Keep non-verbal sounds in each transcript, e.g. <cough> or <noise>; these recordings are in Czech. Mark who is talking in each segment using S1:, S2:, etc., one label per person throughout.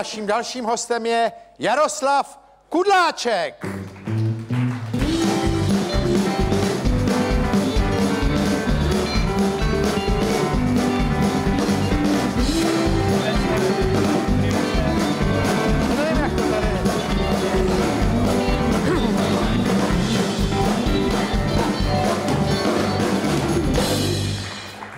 S1: Naším dalším hostem je Jaroslav Kudláček.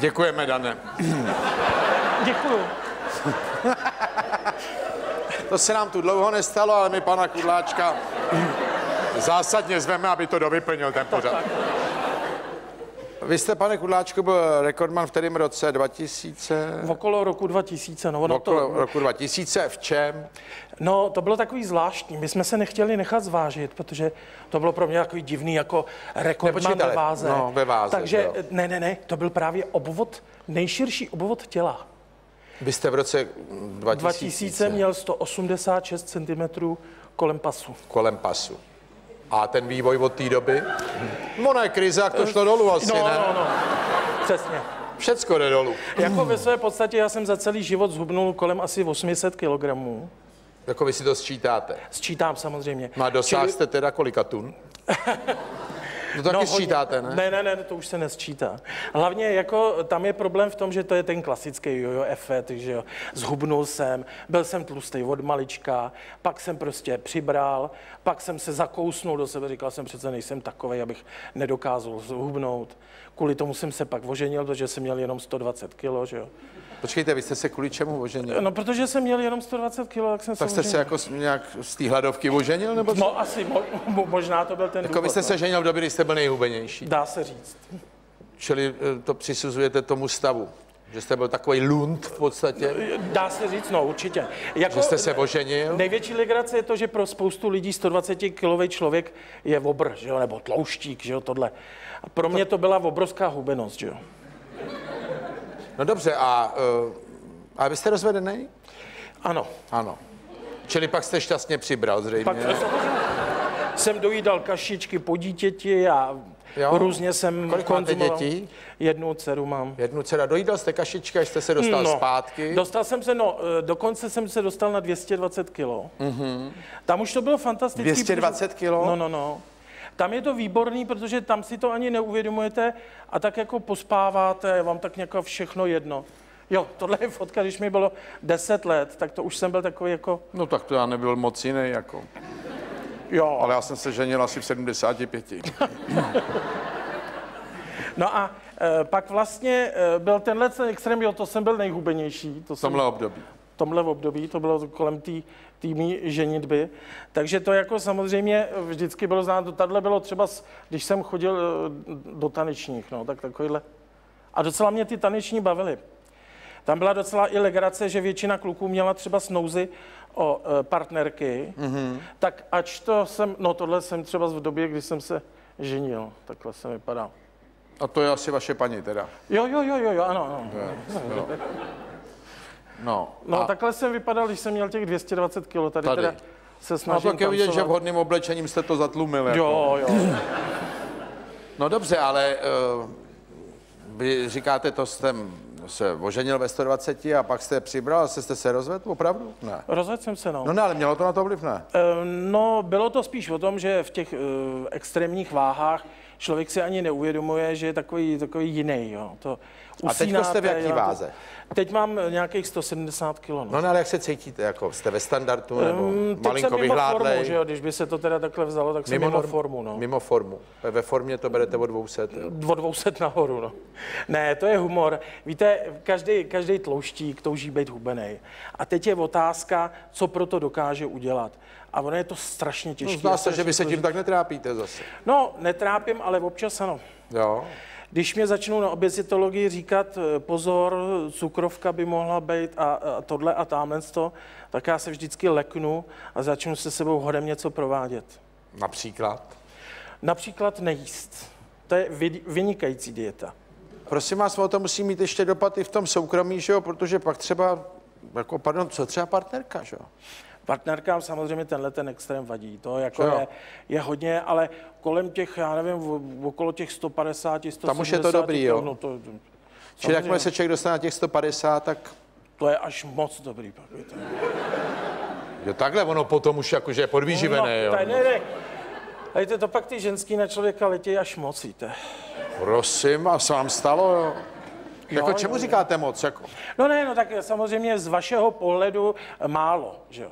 S1: Děkujeme, Dane.
S2: Děkuju. <laughs>
S1: To se nám tu dlouho nestalo, ale my pana Kudláčka zásadně zveme, aby to dovyplnil ten pořad. <laughs> Vy jste, pane Kudláčku, byl rekordman v kterém roce 2000?
S2: Okolo roku 2000, no, ono
S1: Okolo
S2: to,
S1: roku 2000, v čem?
S2: no to bylo takový zvláštní. My jsme se nechtěli nechat zvážit, protože to bylo pro mě takový divný jako rekordman ve váze.
S1: No, ve váze,
S2: Takže
S1: jo.
S2: ne, ne, ne, to byl právě obvod, nejširší obvod těla.
S1: Vy jste v roce 2000,
S2: 2000 měl 186 cm kolem pasu.
S1: kolem pasu. A ten vývoj od té doby? No ne, krize, jak to šlo dolů asi,
S2: No,
S1: ne?
S2: no, no, přesně.
S1: Všecko jde dolů.
S2: Jako ve své podstatě já jsem za celý život zhubnul kolem asi 800 kg.
S1: Jako vy si to sčítáte.
S2: Sčítám samozřejmě.
S1: No a dosáhl jste teda kolika tun? <laughs> No to taky
S2: hodně-
S1: sčítáte, ne?
S2: Ne, ne, ne, to už se nesčítá. Hlavně jako tam je problém v tom, že to je ten klasický jojo efekt, že jo. Zhubnul jsem, byl jsem tlustý od malička, pak jsem prostě přibral, pak jsem se zakousnul do sebe, říkal jsem přece nejsem takovej, abych nedokázal zhubnout. Kvůli tomu jsem se pak oženil, protože jsem měl jenom 120 kg, že jo.
S1: Počkejte, vy jste se kvůli čemu oženil?
S2: No, protože jsem měl jenom 120 kg, tak jsem
S1: Tak
S2: se
S1: jste se jako nějak z té hladovky oženil, nebo co?
S2: No asi, mo, mo, možná to byl ten
S1: Jako
S2: důvod,
S1: vy jste
S2: no.
S1: se ženil v době, kdy jste byl nejhubenější.
S2: Dá se říct.
S1: Čili eh, to přisuzujete tomu stavu. Že jste byl takový lund v podstatě,
S2: Dá se říct, no určitě. Jako,
S1: že jste se oženil.
S2: Největší legrace je to, že pro spoustu lidí 120 kilový člověk je obr, že jo, nebo tlouštík, že jo, tohle. A pro mě to byla obrovská hubenost, že jo.
S1: No dobře, a, uh, a vy jste rozvedený?
S2: Ano.
S1: Ano. Čili pak jste šťastně přibral zřejmě.
S2: Pak jsem dojídal kašičky po dítěti a
S1: Jo?
S2: různě jsem
S1: Kolik máte dětí?
S2: Jednu dceru mám.
S1: Jednu dcera dojídal jste kašička, až jste se dostal no. zpátky.
S2: Dostal jsem se, no, eh, dokonce jsem se dostal na 220 kilo. Mm-hmm. Tam už to bylo fantastické.
S1: 220
S2: protože-
S1: kilo?
S2: No, no, no. Tam je to výborný, protože tam si to ani neuvědomujete a tak jako pospáváte, je vám tak nějak všechno jedno. Jo, tohle je fotka, když mi bylo 10 let, tak to už jsem byl takový jako,
S1: No tak to já nebyl moc jiný, jako.
S2: jo.
S1: Ale já jsem se ženil asi v 75. <laughs>
S2: No a e, pak vlastně e, byl tenhle ten extrém, jo, to jsem byl nejhubenější. To jsem,
S1: tomhle období.
S2: V tomhle období, to bylo kolem té týmí ženitby. Takže to jako samozřejmě vždycky bylo znát, tahle bylo třeba, když jsem chodil eh, do tanečních, no, tak takovýhle. A docela mě ty taneční bavily. Tam byla docela i legrace, že většina kluků měla třeba snouzy o e, partnerky, mm-hmm. tak ač to jsem, no tohle jsem třeba v době, kdy jsem se ženil, takhle jsem vypadal.
S1: A to je asi vaše paní teda.
S2: Jo, jo, jo, jo, jo, ano, ano.
S1: No.
S2: No,
S1: a,
S2: takhle jsem vypadal, když jsem měl těch 220 kg. Tady,
S1: Tady.
S2: teda se
S1: no
S2: snažím
S1: tak je vidět, že vhodným oblečením jste to zatlumil. Jako.
S2: Jo, jo. <clears throat>
S1: No dobře, ale uh, vy říkáte, to jste se oženil ve 120 a pak jste přibral a jste, se rozvedl, opravdu? Ne.
S2: Rozhodl jsem se, no.
S1: No ne, ale mělo to na to vliv, ne?
S2: Eh, No, bylo to spíš o tom, že v těch uh, extrémních váhách člověk si ani neuvědomuje, že je takový, takový jiný, jo. To
S1: A teď jste v
S2: usínáte,
S1: jaký váze?
S2: Teď mám nějakých 170 kg. No.
S1: No ne, ale jak se cítíte? Jako jste ve standardu nebo
S2: teď
S1: malinko
S2: jsem mimo formu,
S1: vyhládlej?
S2: že jo, když by se to teda takhle vzalo, tak jsem mimo, mimo
S1: norm-
S2: formu, no.
S1: Mimo formu. Ve formě to berete o 200. jo?
S2: O 200 nahoru, no. Ne, to je humor. Víte, každý, každý tlouštík touží být hubený. A teď je otázka, co pro to dokáže udělat. A ono je to strašně těžké.
S1: No, zdá se, že vy se tím tak netrápíte zase.
S2: No, netrápím, ale občas ano.
S1: Jo.
S2: Když mě začnou na obezitologii říkat, eh, pozor, cukrovka by mohla být a, a tohle a tamhle to, tak já se vždycky leknu a začnu se sebou hodem něco provádět.
S1: Například.
S2: Například nejíst. To je vy- vynikající dieta.
S1: Prosím vás, o to musí mít ještě dopad i v tom soukromí, že jo? Protože pak třeba, jako, pardon, co třeba partnerka, že jo?
S2: Partnerkám samozřejmě tenhle ten extrém vadí. To jako
S1: Jo.
S2: je, je hodně, ale kolem těch, já nevím, v- okolo těch 150, 170.
S1: Tam už je to dobrý, jo?
S2: No to,
S1: Čili jakmile se člověk dostane na těch 150, tak
S2: To je až moc dobrý pak. víte.
S1: Jo, takhle ono potom už jakože je podvyživené, jo.
S2: tady ne, ne. Hejte, to pak ty ženský na člověka letí až moc, víte.
S1: Prosím, a se vám stalo, jo? Jako
S2: Jo,
S1: čemu
S2: jo,
S1: říkáte moc? Jako?
S2: No ne, no tak samozřejmě z vašeho pohledu málo, že jo.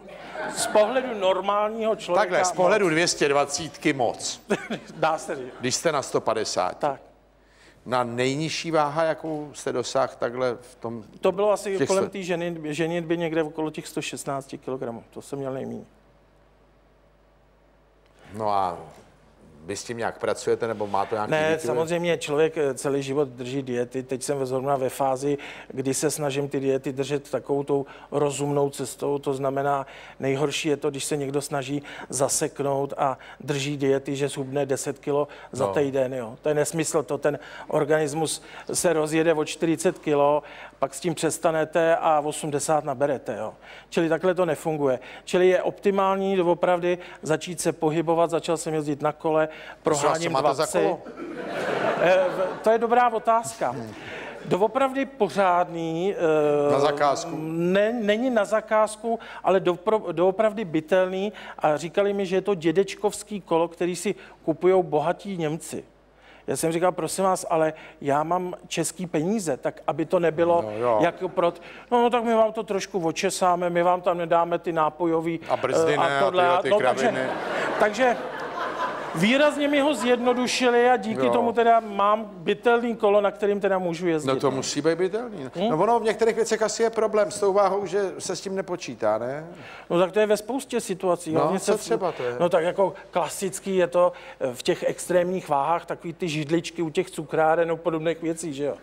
S2: Z pohledu normálního člověka
S1: Takhle, z pohledu 220 moc.
S2: moc. <laughs> Dá se říct.
S1: Když jste na 150,
S2: Tak.
S1: na nejnižší váha, jakou jste dosáhl takhle v tom...
S2: To bylo asi
S1: Těch
S2: kolem té ženy, ženitby někde okolo těch 116 kg. To jsem měl nejméně.
S1: No a vy s tím nějak pracujete, nebo má to nějaký
S2: Ne,
S1: výkyvy?
S2: samozřejmě člověk eh, celý život drží diety. Teď jsem zrovna ve fázi, kdy se snažím ty diety držet takovou tou rozumnou cestou. To znamená, nejhorší je to, když se někdo snaží zaseknout a drží diety, že zhubne 10 kilo za
S1: No.
S2: týden. Jo. To je nesmysl. To ten organismus se rozjede o 40 kilo, pak s tím přestanete a 80 naberete. Jo. Čili takhle to nefunguje. Čili je optimální opravdu začít se pohybovat. Začal jsem jezdit na kole, proháním 20.
S1: kolo?
S2: Eh, To je dobrá otázka. Doopravdy pořádný. eh,
S1: Na zakázku.
S2: Ne, není na zakázku, ale dopro, doopravdy bytelný a říkali mi, že je to dědečkovský kolo, který si kupují bohatí Němci. Já jsem říkal, prosím vás, ale já mám český peníze, tak aby to nebylo
S1: No jo.
S2: jako pro... No, no tak my vám to trošku očesáme, my vám tam nedáme ty nápojový...
S1: A brzdy
S2: eh,
S1: ne, a
S2: tohle,
S1: tyhle ty
S2: takže,
S1: kraviny.
S2: takže výrazně mi ho zjednodušili a díky
S1: Jo.
S2: tomu teda mám bytelný kolo, na kterým teda můžu jezdit.
S1: No to musí být bytelný. No ono v některých věcech asi je problém s tou váhou, že se s tím nepočítá, ne?
S2: No tak to je ve spoustě situací.
S1: No, co
S2: se-
S1: třeba to je?
S2: No tak jako klasický je to eh, v těch extrémních váhách, takový ty židličky u těch cukráren a podobných věcí, že jo?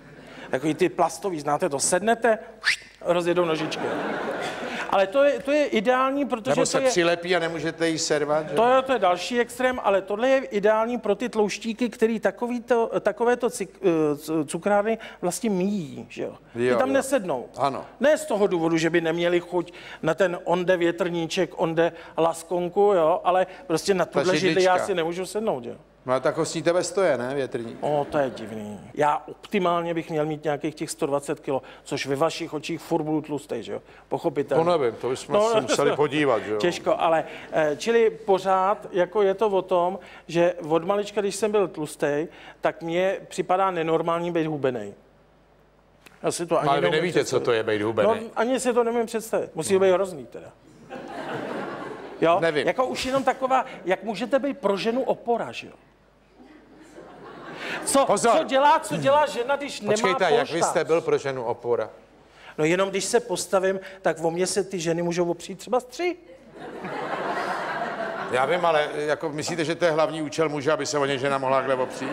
S2: Takový ty plastový, znáte to, sednete, rozjedou nožičky. Ale to je, to je ideální, protože
S1: Nebo
S2: to
S1: se
S2: je,
S1: přilepí a nemůžete jí servat, že?
S2: to, je, to je další extrém, ale tohle je ideální pro ty tlouštíky, který takovýto, takovéto cik- eh, cukrárny vlastně míjí, že jo? Ty
S1: Jo,
S2: tam
S1: jo.
S2: nesednou.
S1: Ano.
S2: Ne z toho důvodu, že by neměli chuť na ten onde větrníček, onde laskonku, jo, ale prostě na tuhle židli já si nemůžu sednout, jo.
S1: No tak ho sníte ve stoje, ne, větrní?
S2: O, to je divný. Já optimálně bych měl mít nějakých těch 120 kg, což ve vašich očích furt budu tlustej, že jo? Pochopitelně.
S1: To nevím, to bychom
S2: No,
S1: se museli podívat, že jo?
S2: Těžko, ale eh, čili pořád jako je to o tom, že od malička, když jsem byl tlustý, tak mně připadá nenormální být hubený. Já si to ani
S1: No, Ale vy nevíte, co
S2: představit.
S1: to je být hubený.
S2: No, ani si to nemůžu představit. Musí to být hrozný teda. Jo?
S1: Nevím.
S2: Jako už jenom taková, jak můžete být pro ženu opora, že jo? Co,
S1: Pozor.
S2: co, dělá, co dělá žena, když
S1: Počkejte,
S2: nemá
S1: jak vy jste byl pro ženu opora?
S2: No jenom když se postavím, tak o mě se ty ženy můžou opřít třeba z tři.
S1: Já vím, ale jako myslíte, že to je hlavní účel muže, aby se o ně žena mohla takhle opřít?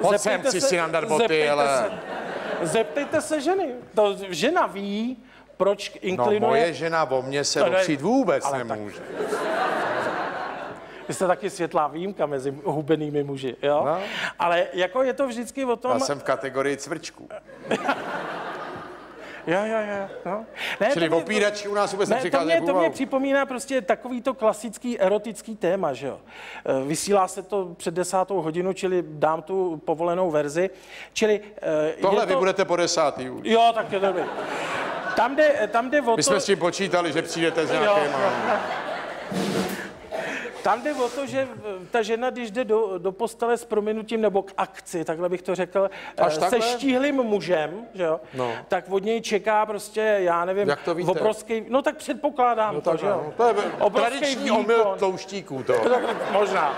S1: Pojď sem, chci
S2: se-
S1: si nandat boty, ale...
S2: Se, zeptejte se ženy. To žena ví, proč
S1: No,
S2: inklinuje.
S1: moje žena o mě se opřít vůbec
S2: ale tak-
S1: nemůže.
S2: Vy jste taky světlá výjimka mezi hubenými muži, jo?
S1: No.
S2: Ale jako je to vždycky o tom...
S1: Já jsem v kategorii cvrčků. <laughs>
S2: Jo, jo, jo. No. Ne,
S1: Čili
S2: to mě-
S1: opíračky u nás vůbec
S2: Ne, to mě, to mě připomíná prostě takový to klasický erotický téma, že jo. Eh, Vysílá se to před desátou hodinu, čili dám tu povolenou verzi. Čili eh,
S1: Tohle
S2: je
S1: vy
S2: to...
S1: budete po desátý už.
S2: Jo, tak je dobrý. Tam jde, tam jde o
S1: My
S2: to...
S1: jsme s tím počítali, že přijdete s
S2: Jo,
S1: nějakýma...
S2: jo. Tam jde o to, že eh, ta žena, když jde do, do postele s prominutím nebo k akci, takhle bych to řekl,
S1: Až
S2: eh, se
S1: takhle?
S2: štíhlým mužem, že jo,
S1: No.
S2: tak od něj čeká prostě, já nevím,
S1: Jak to víte?
S2: obrovský, no tak předpokládám to, že jo.
S1: No, to je
S2: Obrovský
S1: tradiční
S2: výkon.
S1: omyl tlouštíků to. <laughs>
S2: Tak možná.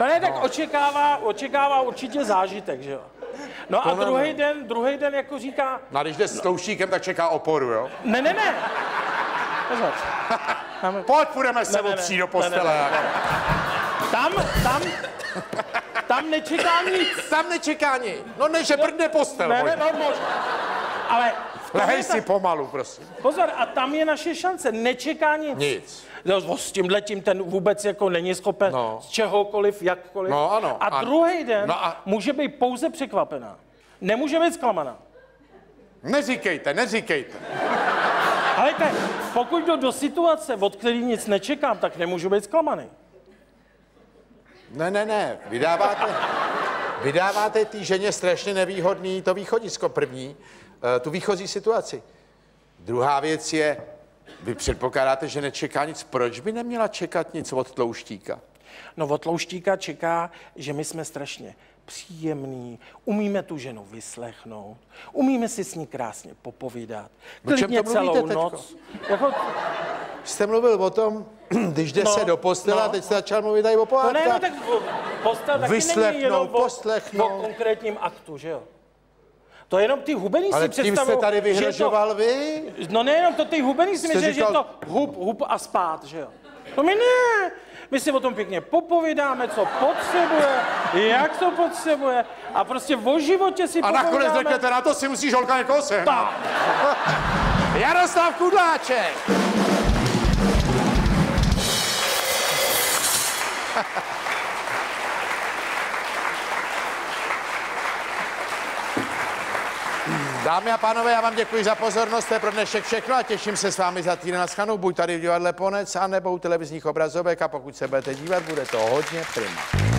S2: No ne, tak očekává, očekává určitě zážitek, že jo. No a
S1: To ne,
S2: druhý den, druhý den jako říká,
S1: No a když jde s tlouštíkem, tak čeká oporu, jo?
S2: ne, ne, ne. Pozor. <laughs>
S1: Pojď, půjdeme se
S2: Ne, ne, ne.
S1: opřít do
S2: Ne,
S1: postele.
S2: ne, ne, Tam, tam, tam nečeká nic.
S1: Tam nečeká nic. No ne, že prdne postel.
S2: Ne, ne, no možná. Ale
S1: Lehej si pomalu, prosím.
S2: pozor, a tam je naše šance, nečeká nic.
S1: Nic.
S2: No, s tím letím ten vůbec jako není schopen
S1: No.
S2: z čehokoliv, jakkoliv.
S1: No, ano.
S2: A
S1: A-
S2: druhý den
S1: no a-
S2: může být pouze překvapená. Nemůže být zklamaná.
S1: Neříkejte, neříkejte.
S2: Ale te, pokud jdu do situace, od který nic nečekám, tak nemůžu být zklamaný.
S1: Ne, ne, ne. Vydáváte, vydáváte té ženě strašně nevýhodný to východisko první, eh, tu výchozí situaci. Druhá věc je, vy předpokládáte, že nečeká nic. Proč by neměla čekat nic od tlouštíka?
S2: No od Tlouštíka čeká, že my jsme strašně příjemný, umíme tu ženu vyslechnout, umíme si s ní krásně popovídat,
S1: O čem
S2: klidně
S1: to
S2: celou
S1: teďko?
S2: noc. Jako,
S1: Jste mluvil o tom, <clears throat> když jde
S2: No,
S1: se do postele,
S2: no.
S1: a teď jste začal mluvit tady o
S2: no
S1: pohádkách.
S2: ne, no tak postel taky
S1: Vyslechnout,
S2: není jenom o,
S1: poslechnout.
S2: o konkrétním aktu, že jo? To je jenom ty hubený
S1: Ale
S2: si
S1: tím jste
S2: představují,
S1: tady
S2: že je
S1: vyhrožoval vy?
S2: To, no nejenom to, ty hubený si
S1: Jste
S2: myslí, že je
S1: říkal-
S2: to hub, hub a spát, že jo? No my ne, my si o tom pěkně popovídáme, co potřebuje, jak to potřebuje a prostě o životě si
S1: A nakonec
S2: popovídáme.
S1: řeknete, na to si musíš holka někoho sehnat.
S2: Tak. <laughs>
S1: Jaroslav Kudláček! <laughs> Dámy a pánové, já vám děkuji za pozornost, to je pro dnešek všechno a těším se s vámi za týden na schanou, buď tady v divadle Ponec, anebo u televizních obrazovek a pokud se budete dívat, bude to hodně prima.